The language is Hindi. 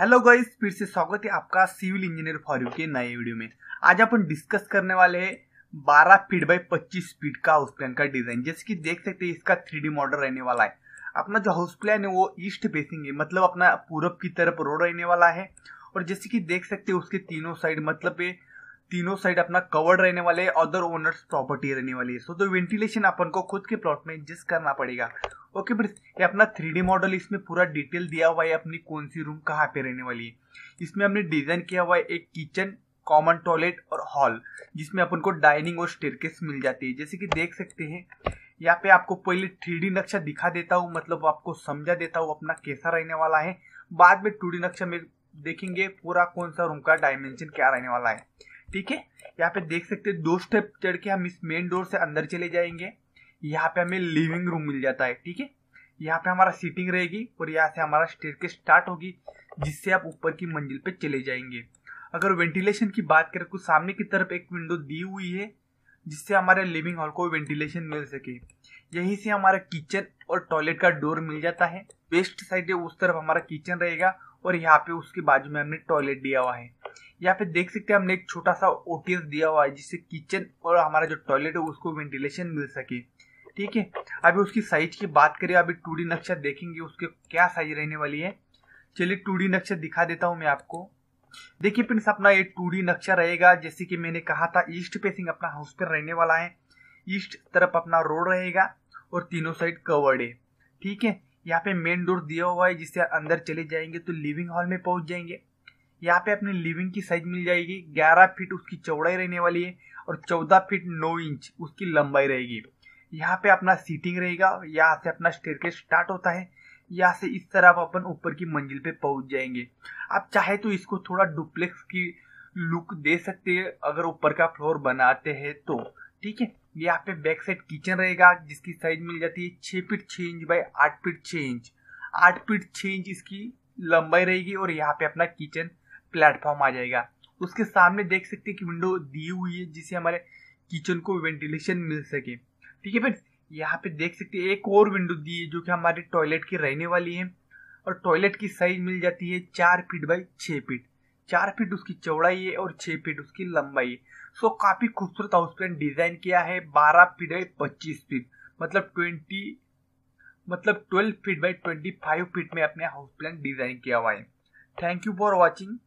हेलो गाइस फिर से स्वागत है आपका सिविल इंजीनियर फॉर यू के नए वीडियो में। आज अपन डिस्कस करने वाले हैं 12 फीट बाई 25 फीट का हाउस प्लान का डिज़ाइन जैसे कि देख सकते हैं, इसका थ्री मॉडल रहने वाला है। अपना जो हाउस प्लान है, वो ईस्ट फेसिंग है मतलब अपना पूरब की तरफ़ रोड रहने वाला है। और जैसे कि देख सकते उसके तीनों साइड मतलब ये तीनों साइड अपना कवर्ड रहने वाले अदर ओनर्स प्रॉपर्टी रहने वाली है। सो तो वेंटिलेशन अपन को खुद के प्लॉट में एडजस्ट करना पड़ेगा। ओके फिर ये अपना थ्री डी मॉडल इसमें पूरा डिटेल दिया हुआ है अपनी कौन सी रूम कहाँ पे रहने वाली है। इसमें हमने डिज़ाइन किया हुआ है एक किचन कॉमन टॉयलेट और हॉल जिसमें अपन को डाइनिंग और स्टेरकेस मिल जाती है। जैसे कि देख सकते हैं, यहाँ पे आपको पहले थ्री नक्शा दिखा देता हूँ मतलब आपको समझा देता हूँ अपना कैसा रहने वाला है। बाद में टू नक्शा में देखेंगे पूरा कौन सा रूम का डायमेंशन क्या रहने वाला है। ठीक है? यहाँ पे देख सकते हैं, दो स्टेप चढ़ के हम इस मेन डोर से अंदर चले जाएँगे। यहाँ पे हमें लिविंग रूम मिल जाता है, ठीक है? यहाँ पे हमारा सीटिंग रहेगी और यहाँ से हमारा स्टेयर के स्टार्ट होगी, जिससे आप ऊपर की मंजिल पे चले जाएँगे। अगर वेंटिलेशन की बात करें तो सामने की तरफ़ एक विंडो दी हुई है, जिससे हमारे लिविंग हॉल को वेंटिलेशन मिल सके। यहीं से हमारा किचन और टॉयलेट का डोर मिल जाता है। वेस्ट साइड उस तरफ़ हमारा किचन रहेगा और यहाँ पे उसके बाजू में हमने टॉयलेट दिया हुआ है। यहाँ पे देख सकते हैं, हमने एक छोटा सा ओटीएस दिया हुआ है, जिससे किचन और हमारा जो टॉयलेट है, उसको वेंटिलेशन मिल सके। ठीक है? अभी उसकी साइज़ की बात करें, अभी टू नक्शा देखेंगे उसके क्या साइज़ रहने वाली है। चलिए टू नक्शा दिखा देता हूँ मैं आपको। देखिए प्रिंस अपना ये टू नक्शा रहेगा, जैसे कि मैंने कहा था ईस्ट फेसिंग अपना हाउस पर रहने वाला है। ईस्ट तरफ़ अपना रोड रहेगा और तीनों साइड कवर्ड है। ठीक है? यहाँ पे मेन डोर दिया हुआ है, जिससे अंदर चले जाएँगे तो लिविंग हॉल में पहुँच जाएँगे। यहाँ पे अपनी लिविंग की साइज़ मिल जाएगी 11 फीट उसकी चौड़ाई रहने वाली है और 14 फीट 9 इंच उसकी लंबाई रहेगी। यहाँ पे अपना सीटिंग रहेगा, यहाँ से अपना स्टेयर स्टार्ट होता है, यहाँ से इस तरह आप अपन ऊपर की मंजिल पे पहुँच जाएँगे। आप चाहे तो इसको थोड़ा डुप्लेक्स की लुक दे सकते हैं, अगर ऊपर का फ्लोर बनाते हैं तो। ठीक है? यहाँ पे बैक साइड किचन रहेगा, जिसकी साइज़ मिल जाती है छह फीट छह इंच बाई आठ फीट छह इंच आठ फीट छह इंच इसकी लंबाई रहेगी और यहाँ पे अपना किचन प्लेटफॉर्म आ जाएगा। उसके सामने देख सकते हैं कि विंडो दी हुई है, जिससे हमारे किचन को वेंटिलेशन मिल सके। ठीक है फ्रेंड्स यहाँ पे देख सकते हैं, एक और विंडो दी है जो कि हमारे टॉयलेट की रहने वाली है। और टॉयलेट की साइज़ मिल जाती है चार फीट बाई छः फीट चार फीट उसकी चौड़ाई है और छः फीट उसकी लंबाई है। सो काफ़ी खूबसूरत हाउस प्लान डिज़ाइन किया है, बारह फीट बाई पच्चीस फीट मतलब ट्वेंटी मतलब twelve feet by twenty five feet में अपने हाउस प्लान डिज़ाइन किया हुआ है। Thank you for watching